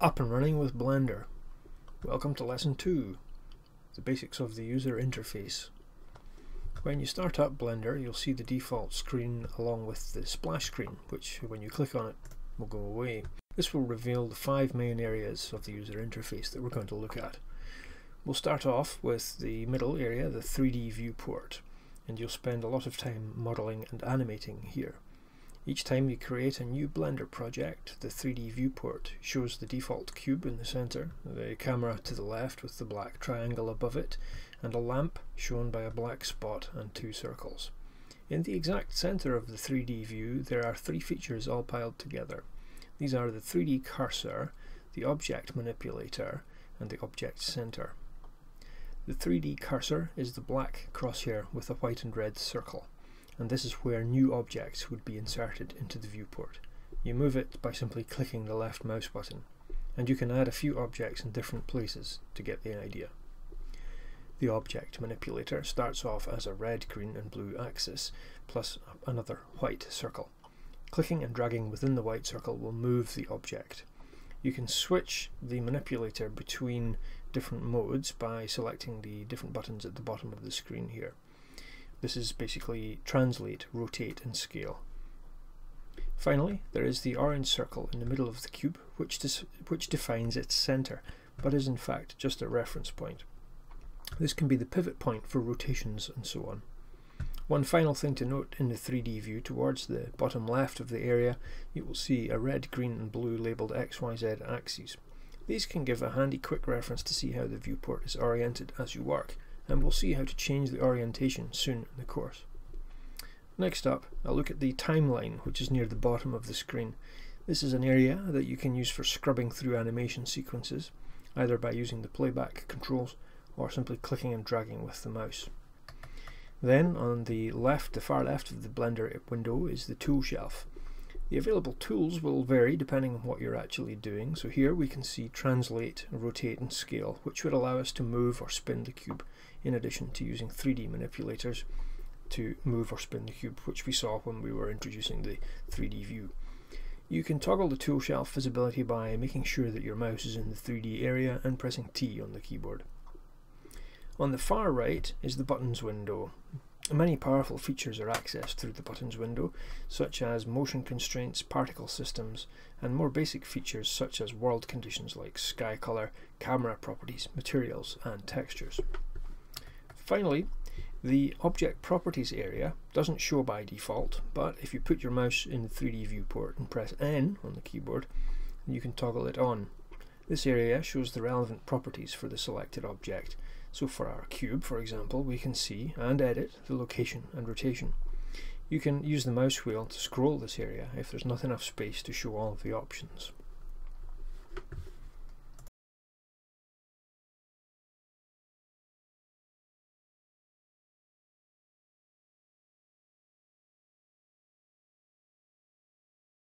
Up and running with Blender. Welcome to lesson 2, the basics of the user interface. When you start up Blender you'll see the default screen along with the splash screen which when you click on it will go away. This will reveal the five main areas of the user interface that we're going to look at. We'll start off with the middle area, the 3D viewport, and you'll spend a lot of time modeling and animating here. Each time you create a new Blender project, the 3D viewport shows the default cube in the center, the camera to the left with the black triangle above it, and a lamp shown by a black spot and two circles. In the exact center of the 3D view there are three features all piled together. These are the 3D cursor, the object manipulator, and the object center. The 3D cursor is the black crosshair with a white and red circle and this is where new objects would be inserted into the viewport. You move it by simply clicking the left mouse button, and you can add a few objects in different places to get the idea. The object manipulator starts off as a red, green and blue axis, plus another white circle. Clicking and dragging within the white circle will move the object. You can switch the manipulator between different modes by selecting the different buttons at the bottom of the screen here. This is basically translate, rotate and scale. Finally, there is the orange circle in the middle of the cube which, which defines its center, but is in fact just a reference point. This can be the pivot point for rotations and so on. One final thing to note in the 3D view towards the bottom left of the area you will see a red, green and blue labelled XYZ axes. These can give a handy quick reference to see how the viewport is oriented as you work and we'll see how to change the orientation soon in the course. Next up, I'll look at the timeline, which is near the bottom of the screen. This is an area that you can use for scrubbing through animation sequences, either by using the playback controls or simply clicking and dragging with the mouse. Then on the left, the far left of the Blender window is the tool shelf. The available tools will vary depending on what you're actually doing. So here we can see translate, rotate and scale, which would allow us to move or spin the cube in addition to using 3D manipulators to move or spin the cube, which we saw when we were introducing the 3D view. You can toggle the tool shelf visibility by making sure that your mouse is in the 3D area and pressing T on the keyboard. On the far right is the buttons window. Many powerful features are accessed through the buttons window, such as motion constraints, particle systems, and more basic features such as world conditions like sky color, camera properties, materials, and textures. Finally, the object properties area doesn't show by default, but if you put your mouse in the 3D viewport and press N on the keyboard, you can toggle it on. This area shows the relevant properties for the selected object. So for our cube, for example, we can see and edit the location and rotation. You can use the mouse wheel to scroll this area if there's not enough space to show all of the options.